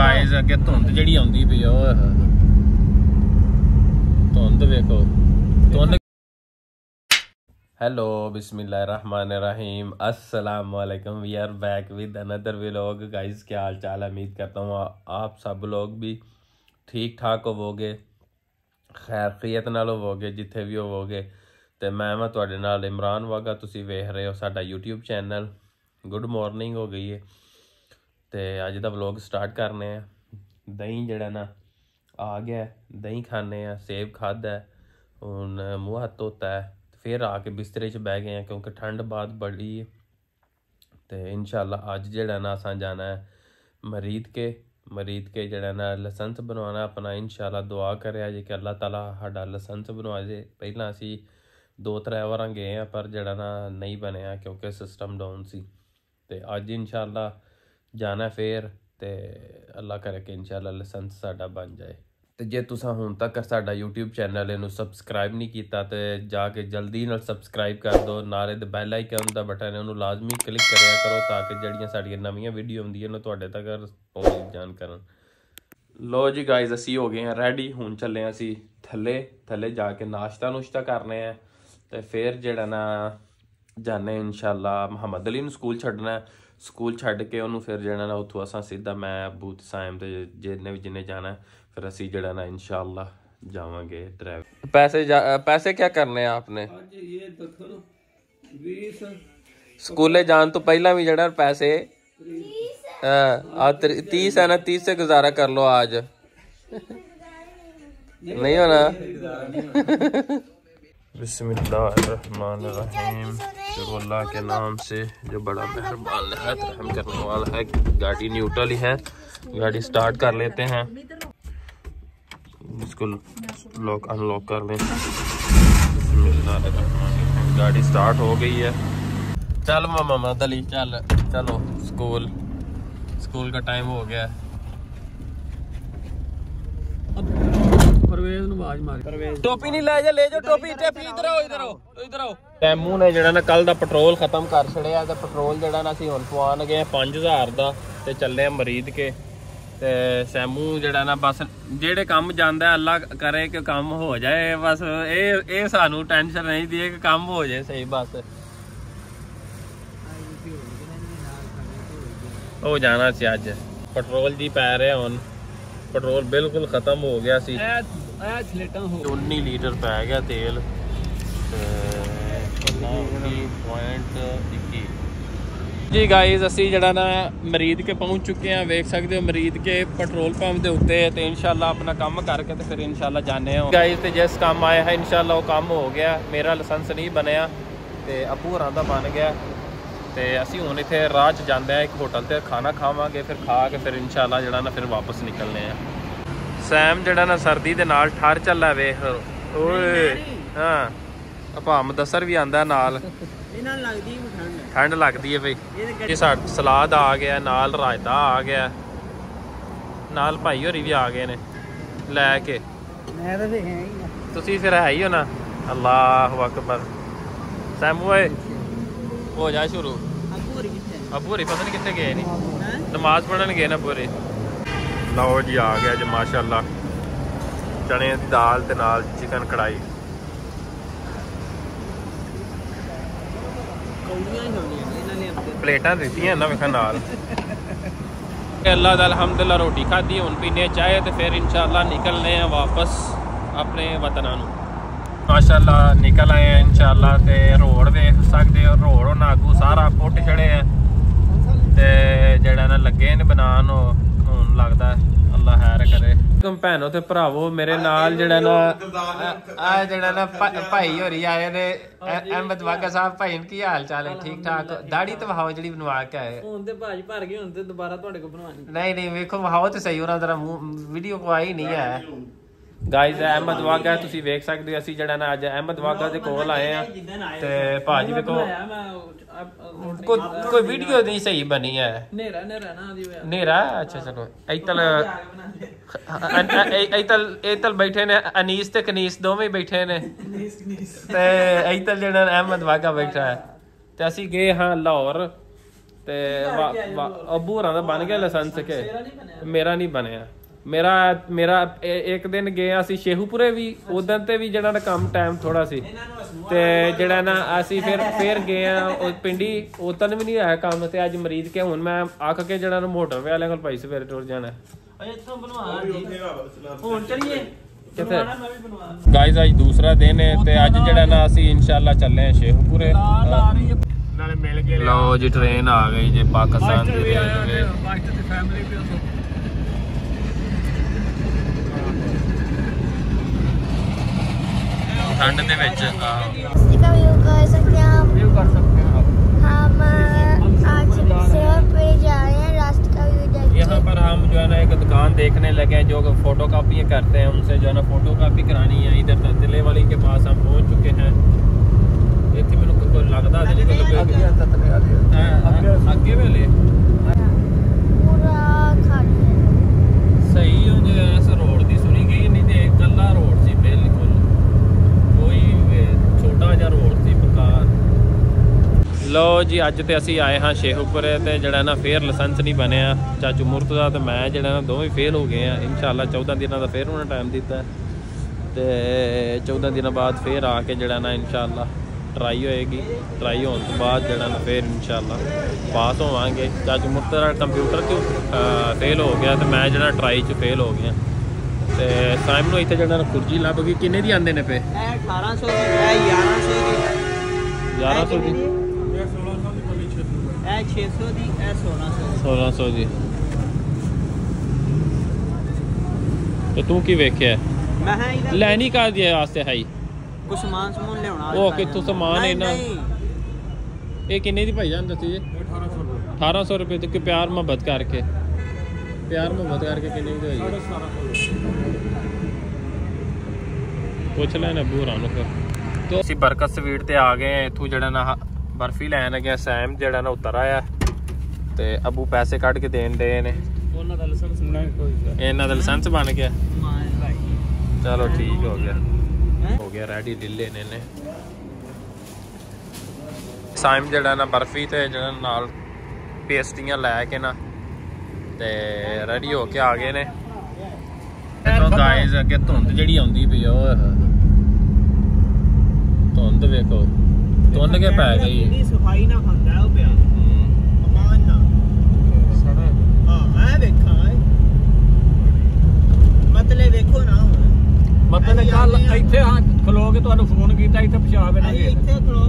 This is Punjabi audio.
ਗਾਇਸ ਅੱਗੇ ਧੁੰਦ ਜਿਹੜੀ ਆਉਂਦੀ ਪਈ ਆ ਓਏ ਹੋਏ ਹੋਏ। ਧੁੰਦ ਵੇਖੋ ਧੁੰਦ ਹੈਲੋ बिस्मिल्लाहिर्रहमानिर्रहीम अस्सलाम वालेकुम we are back with another vlog guys क्या हाल चाल है उम्मीद करता हूँ आप सब लोग भी ਠੀਕ ਠਾਕ ਹੋਵੋਗੇ ਖੈਰੀਅਤ ਨਾਲ ਹੋਵੋਗੇ ਜਿੱਥੇ ਵੀ ਹੋਵੋਗੇ ਤੇ ਮੈਂ ਮੈਂ ਤੁਹਾਡੇ ਨਾਲ ਇਮਰਾਨ ਵਾਗਾ ਤੁਸੀਂ ਵੇਖ ਰਹੇ ਹੋ ਸਾਡਾ YouTube ਚੈਨਲ ਗੁੱਡ ਮਾਰਨਿੰਗ ਹੋ ਗਈ ਹੈ ਤੇ ਅੱਜ ਦਾ ਵਲੌਗ ਸਟਾਰਟ ਕਰਨੇ ਆ। ਦਹੀਂ ਜਿਹੜਾ ਨਾ ਆ ਗਿਆ ਦਹੀਂ ਖਾਣੇ ਆ, ਸੇਬ ਖਾਦਾ ਹੁਣ ਮੂੰਹ ਹੱਥ ਧੋਤਾ ਫਿਰ ਆ ਕੇ ਬਿਸਤਰੇ 'ਚ ਬਹਿ ਗਏ ਆ ਕਿਉਂਕਿ ਠੰਡ ਬਾਤ ਬੜੀ ਹੈ। ਤੇ ਇਨਸ਼ਾਅੱਲਾ ਅੱਜ ਜਿਹੜਾ ਨਾ ਅਸਾਂ ਜਾਣਾ ਹੈ ਮਰੀਦ ਕੇ ਮਰੀਦ ਕੇ ਜਿਹੜਾ ਨਾ ਲਾਇਸੈਂਸ ਬਣਵਾਉਣਾ ਆਪਣਾ ਇਨਸ਼ਾਅੱਲਾ ਦੁਆ ਕਰਿਆ ਜੇ ਕਿ ਅੱਲਾਹ ਤਾਲਾ ਸਾਡਾ ਲਾਇਸੈਂਸ ਬਣਵਾ ਜੇ। ਪਹਿਲਾਂ ਅਸੀਂ ਦੋ ਤਰੇ ਵਾਰਾਂ ਗਏ ਆ, ਪਰ ਜਿਹੜਾ ਨਾ ਨਹੀਂ ਬਣਿਆ ਕਿਉਂਕਿ ਸਿਸਟਮ ਡਾਊਨ ਸੀ। ਤੇ ਅੱਜ ਇਨਸ਼ਾਅੱਲਾ ਜਾਣਾ ਫੇਰ ਤੇ ਅੱਲਾਹ ਕਰੇ ਕਿ ਇਨਸ਼ਾਅੱਲਾ ਲਾਇਸੈਂਸ ਸਾਡਾ ਬਣ ਜਾਏ ਤੇ ਜੇ ਤੁਸੀਂ ਹੁਣ ਤੱਕ ਸਾਡਾ YouTube ਚੈਨਲ ਇਹਨੂੰ ਸਬਸਕ੍ਰਾਈਬ ਨਹੀਂ ਕੀਤਾ ਤੇ ਜਾ ਕੇ ਜਲਦੀ ਨਾਲ ਸਬਸਕ੍ਰਾਈਬ ਕਰ ਦਿਓ, ਨਾਲੇ ਦੇ ਬੈਲ ਆਈਕਨ ਦਾ ਬਟਨ ਹੈ, ਉਹਨੂੰ ਲਾਜ਼ਮੀ ਕਲਿੱਕ ਕਰਿਆ ਕਰੋ ਤਾਂ ਕਿ ਜਿਹੜੀਆਂ ਸਾਡੀਆਂ ਨਵੀਆਂ ਵੀਡੀਓ ਹੁੰਦੀਆਂ ਨੇ ਤੁਹਾਡੇ ਤੱਕ ਪਹੁੰਚ ਜਾਣ ਕਰਨ ਲੋ ਜੀ ਗਾਇਜ਼ ਅਸੀਂ ਹੋ ਗਏ ਹਾਂ ਰੈਡੀ ਹੁਣ ਚੱਲੇ ਹਾਂ ਅਸੀਂ ਥੱਲੇ ਥੱਲੇ ਜਾ ਕੇ ਨਾਸ਼ਤਾ ਨੁਸ਼ਤਾ ਕਰਨੇ ਆ ਤੇ ਫਿਰ ਜਿਹੜਾ ਨਾ ਜਾਣੇ ਇਨਸ਼ਾਅੱਲਾ ਮੁਹੰਮਦ ਅਲੀ ਨੂੰ ਸਕੂਲ ਛੱਡਣਾ ਹੈ। ਸਕੂਲ ਛੱਡ ਕੇ ਉਹਨੂੰ ਫਿਰ ਜਿਹੜਾ ਨਾ ਉੱਥੋਂ ਅਸਾਂ ਸਿੱਧਾ ਮੈਂ ਬੂਤ ਸਾਇਮ ਤੇ ਜਿਹਨੇ ਵੀ ਜਿੰਨੇ ਜਾਣਾ ਫਿਰ ਅਸੀਂ ਜਿਹੜਾ ਨਾ ਇਨਸ਼ਾਅੱਲਾ ਜਾਵਾਂਗੇ ਡਰਾਈਵ ਪੈਸੇ ਪੈਸੇ ਕੀ ਕਰਨੇ ਆ ਆਪਨੇ? ਸਕੂਲੇ ਜਾਣ ਤੋਂ ਪਹਿਲਾਂ ਵੀ ਜਿਹੜਾ ਪੈਸੇ 30 ਆ 30 ਹੈ ਨਾ 30 ਸੇ ਗੁਜ਼ਾਰਾ ਕਰ ਲੋ ਅੱਜ ਨਹੀਂ ਹੋਣਾ। बिस्मिल्लाहिर्रहमानिर्रहीम शुरू अल्लाह के नाम से जो बड़ा मेहरबान है रहम करने वाला है गाड़ी न्यूट्रल ही है गाड़ी स्टार्ट कर लेते हैं इसको लॉक अनलॉक कर लें गाड़ी स्टार्ट हो गई है चल मामा दली चल चलो स्कूल स्कूल का टाइम हो गया है ਪਰਵੇਜ਼ ਨੂੰ ਆਵਾਜ਼ ਮਾਰ। ਪਰਵੇਜ਼ ਟੋਪੀ ਨਹੀਂ ਲੈ ਜਾ ਲੈ ਜਾ ਟੋਪੀ ਟੇਪੀ ਇਧਰ ਆਓ ਇਧਰ ਆਓ ਇਧਰ ਆਓ। ਟੈਮੂ ਨੇ ਜਿਹੜਾ ਨਾ ਕੱਲ ਦਾ ਪੈਟਰੋਲ ਖਤਮ ਕਰ ਛੜਿਆ ਤੇ ਪੈਟਰੋਲ ਜਿਹੜਾ ਨਾ ਅਸੀਂ ਹੁਣ ਪਵਾਣ ਗਏ ਆ 5000 ਦਾ ਤੇ ਚੱਲੇ ਆ ਮਰੀਦ ਕੇ ਤੇ ਸੈਮੂ ਜਿਹੜਾ ਨਾ ਬਸ ਜਿਹੜੇ ਕੰਮ ਜਾਂਦਾ ਹੈ, ਅੱਲਾ ਕਰੇ ਕਿ ਕੰਮ ਹੋ ਜਾਏ ਬਸ ਇਹ ਇਹ ਸਾਨੂੰ ਟੈਨਸ਼ਨ ਨਹੀਂ ਦੀ ਕਿ ਕੰਮ ਹੋ ਜਾਏ ਸਹੀ ਬਸ। ਹੋ ਜਾਣਾ ਸੀ ਅੱਜ। ਪੈਟਰੋਲ ਦੀ ਪੈ ਰਿਹਾ ਹੁਣ। ਪੈਟਰੋਲ ਬਿਲਕੁਲ ਖਤਮ ਹੋ ਗਿਆ ਸੀ। ਐ ਐ ਹੋ 19 ਲੀਟਰ ਪੈ ਗਿਆ ਤੇਲ ਜੀ ਗਾਇਜ਼ ਅਸੀਂ ਜਿਹੜਾ ਨਾ ਮਰੀਦ ਕੇ ਪਹੁੰਚ ਚੁੱਕੇ ਹਾਂ, ਵੇਖ ਸਕਦੇ ਹੋ ਮਰੀਦ ਕੇ ਪੈਟਰੋਲ ਪੰਪ ਦੇ ਉੱਤੇ ਤੇ ਇਨਸ਼ਾਅੱਲਾ ਆਪਣਾ ਕੰਮ ਕਰਕੇ ਤੇ ਫਿਰ ਇਨਸ਼ਾਅੱਲਾ ਜਾਣੇ ਹਾਂ। ਗਾਇਜ਼ ਤੇ ਜਿਸ ਕੰਮ ਆਇਆ ਹੈ, ਇਨਸ਼ਾਅੱਲਾ ਉਹ ਕੰਮ ਹੋ ਗਿਆ। ਮੇਰਾ ਲਾਇਸੈਂਸ ਨਹੀਂ ਬਣਿਆ ਤੇ ਅਪੂ ਹੋਰਾਂ ਦਾ ਬਣ ਗਿਆ। ਤੇ ਅਸੀਂ ਹੁਣ ਇੱਥੇ ਰਾਹ 'ਚ ਜਾਂਦੇ ਆ ਇੱਕ ਹੋਟਲ ਤੇ ਖਾਣਾ ਖਾਵਾਂਗੇ, ਫਿਰ ਖਾ ਕੇ ਫਿਰ ਇਨਸ਼ਾਅੱਲਾ ਜਿਹੜਾ ਨਾ ਫਿਰ ਵਾਪਸ ਨਿਕਲਨੇ ਆ ਸੈਮ ਜਿਹੜਾ ਨਾ ਸਰਦੀ ਦੇ ਨਾਲ ਠਰ ਚੱਲਾ ਵੇਖ। ਓਏ ਹਾਂ। ਆਪਾ ਮਦਸਰ ਵੀ ਆਂਦਾ ਨਾਲ। ਇਹਨਾਂ ਨੂੰ ਲੱਗਦੀ ਠੰਡ। ਠੰਡ ਲੱਗਦੀ ਹੈ ਬਈ। ਇਹ ਸਲਾਦ ਆ ਗਿਆ ਨਾਲ ਰਾਇਤਾ ਆ ਗਿਆ। ਨਾਲ ਭਾਈ ਹੋਰੀ ਵੀ ਆ ਗਏ ਨੇ ਲੈ ਕੇ। ਮੈਂ ਤਾਂ ਹੀ ਨਾ। ਤੁਸੀਂ ਫਿਰ ਹੈ ਹੀ ਹੋ ਨਾ? ਅੱਲਾਹੁ ਅਕਬਰ। ਸੈਮ ਓਏ ਹੋ ਜਾ ਸ਼ੁਰੂ। ਅੱਬੂ ਹੋਰੀ ਕਿੱਥੇ? ਅਬੂ ਹੋਰੀ ਪਤਾ ਨਹੀਂ ਕਿੱਥੇ ਗਏ ਨੇ। ਹੈ? ਨਮਾਜ਼ ਪੜਨ ਗਏ ਨਾ ਪੂਰੇ ਲਓ ਜੀ ਆ ਗਿਆ ਜੀ ਮਾਸ਼ਾਅੱਲਾ। ਚਣੇ ਦੀ ਦਾਲ ਤੇ ਨਾਲ ਚਿਕਨ ਕੜਾਈ ਕੌਲੀਆਂ ਹੀ ਹੋਣੀਆਂ ਇਹਨਾਂ ਨੇ ਆਪਣੇ ਪਲੇਟਾਂ ਦਿੱਤੀਆਂ ਨਾ ਵੇਖਾਂ ਨਾਲ। ਅੱਲਾਹ ਦਾ ਅਲਹਮਦੁਲਿਲਾ ਰੋਟੀ ਖਾਧੀ ਹੁਣ ਪੀਨੇ ਚਾਹੇ ਤੇ ਫਿਰ ਇਨਸ਼ਾਅੱਲਾ ਨਿਕਲਨੇ ਆ ਵਾਪਸ ਆਪਣੇ ਵਤਨਾਂ ਨੂੰ। ਮਾਸ਼ਾਅੱਲਾ ਨਿਕਲ ਆਏ ਆ ਇਨਸ਼ਾਅੱਲਾ ਤੇ ਰੋਡ ਵੇਖ ਸਕਦੇ ਹੋ ਰੋਡ ਉਹਨਾਂ ਆਗੂ ਸਾਰਾ ਪੁੱਟ ਛੜੇ ਆ। ਤੇ ਜਿਹੜਾ ਨਾ ਲੱਗੇ ਨੇ ਬਣਾਉਣ ਉਹ ਲੱਗਦਾ ਅੱਲਾ ਹੈਰ ਕਰੇ। ਤੁਮ ਭੈਣੋ ਤੇ ਭਰਾਵੋ ਮੇਰੇ ਨਾਲ ਜਿਹੜਾ ਨਾ ਆ ਜਿਹੜਾ ਨਾ ਭਾਈ ਹੋਰੀ ਆਏ ਨੇ ਅਹਿਮਦ ਵਾਗਾ ਸਾਹਿਬ ਭਾਈ ਕੀ ਹਾਲ ਚਾਲ ਹੈ? ਠੀਕ ਠਾਕ। ਦਾੜੀ ਤੇ ਵਹਾਓ ਜਿਹੜੀ ਬਣਵਾ ਕੇ ਆਏ। ਹੁਣ ਤੇ ਭਾਜ ਭਰ ਗਏ ਹੁਣ ਤੇ ਦੁਬਾਰਾ ਤੁਹਾਡੇ ਕੋਲ ਬਣਵਾਣੀ ਨਹੀਂ ਨਹੀਂ ਵੇਖੋ ਵਹਾਓ ਤੇ ਸਹੀ ਉਹਨਾਂ ਦਾ ਵੀਡੀਓ ਕੋ ਆਈ ਨਹੀਂ ਹੈ। ਗਾਇਜ਼ ਅਹਿਮਦ ਵਾਗਾ ਤੁਸੀਂ ਵੇਖ ਸਕਦੇ ਹੋ ਅਸੀਂ ਜਿਹੜਾ ਨਾ ਅੱਜ ਅਹਿਮਦ ਵਾਗਾ ਦੇ ਕੋਲ ਆਏ ਆ ਤੇ ਭਾਜੀ ਵੇਖੋ। ਕੋਈ ਕੋਈ ਵੀਡੀਓ ਨਹੀਂ ਸਹੀ ਬਣੀ ਹੈ। ਨੇਰਾ ਨੇਰਾ ਨਾ ਦੀ ਹੋਇਆ। ਨੇਰਾ ਅੱਛਾ ਚਲੋ। ਇਤਲ ਬੈਠੇ ਨੇ ਅਨੀਸ ਤੇ ਕਨੀਸ ਦੋਵੇਂ ਬੈਠੇ ਨੇ। ਤੇ ਇਤਲ ਜਿਹੜਾ ਅਹਿਮਦ ਵਾਗਾ ਬੈਠਾ ਹੈ। ਤੇ ਅਸੀਂ ਗਏ ਹਾਂ ਲਾਹੌਰ। ਤੇ ਅੱਬੂ ਹੋਰਾਂ ਦਾ ਬਣ ਗਿਆ ਲਾਇਸੈਂਸ ਕੇ। ਮੇਰਾ ਨਹੀਂ ਬਣਿਆ। ਮੇਰਾ ਮੇਰਾ ਇੱਕ ਦਿਨ ਗਏ ਅਸੀਂ ਸ਼ੇਹੂਪੁਰੇ ਵੀ ਉਦੋਂ ਤੇ ਵੀ ਜਿਹੜਾ ਕੰਮ ਟਾਈਮ ਥੋੜਾ ਸੀ। ਤੇ ਜਿਹੜਾ ਨਾ ਅਸੀਂ ਫਿਰ ਫਿਰ ਗਏ ਆ ਉਹ ਪਿੰਡੀ ਉਦੋਂ ਵੀ ਨਹੀਂ ਆਇਆ ਕੰਮ ਤੇ ਅੱਜ ਮਰੀਜ਼ ਕੇ ਹੁਣ ਮੈਂ ਆਖ ਕੇ ਜਿਹੜਾ ਨਾ ਮੋਟਰ ਵਾਲਿਆਂ ਕੋਲ ਭਾਈ ਸਵੇਰੇ ਟੁਰ ਜਾਣਾ। ਅਜੇ ਇੱਥੋਂ ਬਣਵਾ ਹੁਣ ਚਲੀਏ। ਗਾਇਜ਼ ਅੱਜ ਦੂਸਰਾ ਦਿਨ ਹੈ ਤੇ ਅੱਜ ਜਿਹੜਾ ਨਾ ਅਸੀਂ ਇਨਸ਼ਾਅੱਲਾ ਚੱਲੇ ਹਾਂ ਸ਼ੇਖੂਪੁਰੇ ਨਾਲੇ ਮਿਲ ਕੇ ਲਓ ਜੀ ਟ੍ਰੇਨ ਆ ਗਈ ਜੇ ਪਾਕਿਸਤਾਨ ਦੀ ਰੇਲਵੇ ਠੰਡ ਦੇ ਵਿੱਚ ਆ का व्यू कर सकते हैं हम व्यू कर सकते हैं आप हम अ, आज शेयर पे जा रहे हैं रास्ते का व्यू देखते यहाँ पर हम जो है ना एक दुकान देखने लगे हैं जो फोटो कापी करते हैं उनसे जो है ना फोटो कापी करानी है इधर तले वाली के पास हम पहुंच चुके हैं ਇੱਥੇ ਮੈਨੂੰ ਕੋਈ ਕੋਈ ਲੱਗਦਾ ਤੇ ਨਹੀਂ ਕੋਈ ਅੱਗੇ ਤਤਲੇ ਵਾਲੇ ਲੱਗੇ ਅੱਗੇ ਵੇਲੇ ਲੋ ਜੀ ਅੱਜ ਤੇ ਅਸੀਂ ਆਏ ਹਾਂ ਸ਼ੇਖੂਪੁਰੇ ਤੇ ਜਿਹੜਾ ਨਾ ਫੇਰ ਲਾਇਸੈਂਸ ਨਹੀਂ ਬਣਿਆ। ਚਾਚੂ ਮੁਰਤਜ਼ਾ ਤੇ ਮੈਂ ਜਿਹੜਾ ਨਾ ਦੋਵੇਂ ਫੇਲ ਹੋ ਗਏ ਆ ਇਨਸ਼ਾਅੱਲਾ 14 ਦਿਨਾਂ ਦਾ ਫੇਰ ਉਹਨਾਂ ਟਾਈਮ ਦਿੱਤਾ। ਤੇ 14 ਦਿਨਾਂ ਬਾਅਦ ਫੇਰ ਆ ਕੇ ਜਿਹੜਾ ਨਾ ਇਨਸ਼ਾਅੱਲਾ ਟਰਾਈ ਹੋਏਗੀ। ਟਰਾਈ ਹੋਣ ਤੋਂ ਬਾਅਦ ਜਿਹੜਾ ਨਾ ਫੇਰ ਇਨਸ਼ਾਅੱਲਾ ਪਾਸ ਹੋਵਾਂਗੇ। ਚਾਚੂ ਮੁਰਤਜ਼ਾ ਕੰਪਿਊਟਰ 'ਚ ਫੇਲ ਹੋ ਗਿਆ ਤੇ ਮੈਂ ਜਿਹੜਾ ਟਰਾਈ 'ਚ ਫੇਲ ਹੋ ਗਿਆ। ਤੇ ਸਾਈਮ ਨੂੰ ਇੱਥੇ ਜਿਹੜਾ ਨਾ ਕੁਰਜੀ ਲੱਭ ਗਈ। ਕਿੰਨੇ ਦੀ ਆਂਦੇ ਨੇ ਇਹ 1800 ਦੀ ਇਹ 1100 ਦੀ। 1100 ਦੀ? ਇਹ 600 ਦੀ ਇਹ 1600 ਦੀ। 1600 ਜੀ ਤੇ ਤੂੰ ਕੀ ਵੇਖਿਆ? ਮੈਂ ਹਾਂ ਇਹਦਾ ਲੈਣੀ ਕਰ ਦੀ ਵਾਸਤੇ ਹੈ ਕੁਝ ਸਮਾਨ ਸਮੂਨ ਲਿਆਉਣਾ ਉਹ ਕਿੱਥੋਂ ਤਾਂ। ਸਮਾਨ ਇਹਨਾਂ-। ਇਹ ਕਿੰਨੇ ਦੀ ਭਾਈ ਜਾਨ ਦੱਸੀ ਜੀ? 1800 ਰੁਪਏ। ਤੇ ਕਿ ਪਿਆਰ ਮੁਹੱਬਤ ਕਰਕੇ। ਪਿਆਰ ਮੁਹੱਬਤ ਕਰਕੇ ਕਿੰਨੇ ਦੀ ਹੋਈ? ਪੁੱਛ ਲੈਣਾ ਬੂਰਾ ਨੂੰ ਫਿਰ। ਤੇ ਅਸੀਂ ਬਰਕਤ ਸਵੀਟ ਤੇ ਆ ਗਏ। ਇੱਥੋਂ ਜਿਹੜਾ ਨਾ ਬਰਫੀ ਲੈਣ ਲੱਗਿਆ ਸੈਮ ਜਿਹੜਾ ਨਾ ਉਤਰ ਆਇਆ। ਤੇ ਅਬੂ ਪੈਸੇ ਕੱਢ ਕੇ ਦੇਣ ਦੇ ਨੇ। ਉਹਨਾਂ ਦਾ ਲਾਇਸੈਂਸ ਨਹੀਂ ਕੋਈ ਇਹਨਾਂ ਦਾ ਲਾਇਸੈਂਸ ਬਣ ਗਿਆ। ਚਲੋ ਠੀਕ ਹੋ ਗਿਆ। ਹੈਂ? ਗਿਆ ਰੈਡੀ ਢਿੱਲੇ ਨੇ ਨੇ ਸਾਈਮ ਜਿਹੜਾ ਨਾ ਬਰਫੀ ਤੇ ਜਿਹੜਾ ਨਾਲ ਪੇਸਟੀਆਂ ਲੈ ਕੇ ਨਾ ਤੇ ਰੈਡੀ ਹੋ ਕੇ ਆ ਗਏ ਨੇ। ਦੇਖੋ ਗਾਇਜ਼ ਅੱਗੇ ਧੁੰਦ ਜਿਹੜੀ ਆਉਂਦੀ ਪਈ ਹੋਏ। ਧੁੰਦ ਵੇਖੋ। ਧੁੰਦ ਕੇ ਪੈ ਗਈ। ਇਹਦੀ ਸਫ਼ਾਈ ਨਾ ਖਾਂਦਾ ਉਹ ਪਿਆ। ਹਮ, ਅਮਾਨ ਨਾ। ਹਾਂ। ਮੈਂ ਵੇਖਾਂ। ਮਤਲਬ ਵੇਖੋ ਨਾ ਹੁਣ। ਮਤਲਬ ਕੱਲ ਇੱਥੇ ਹਾਂ ਖਲੋ ਕੇ ਤੁਹਾਨੂੰ ਫੋਨ ਕੀਤਾ ਇੱਥੇ ਪਿਸ਼ਾਬ ਇਹਨਾਂ ਗਏ ਇੱਥੇ ਖਲੋ